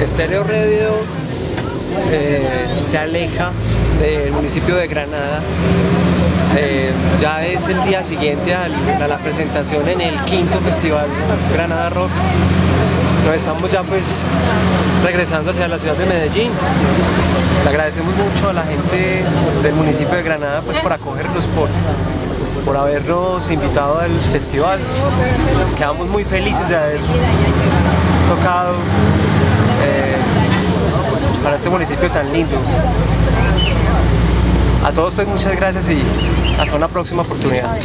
Estéreo Radio eh, se aleja del municipio de Granada. Eh, ya es el día siguiente a la presentación en el quinto festival Granada Rock. Nos estamos ya pues regresando hacia la ciudad de Medellín. Le agradecemos mucho a la gente del municipio de Granada pues por acogernos, por, por habernos invitado al festival. Quedamos muy felices de haber tocado eh, para este municipio tan lindo. A todos pues muchas gracias y hasta una próxima oportunidad.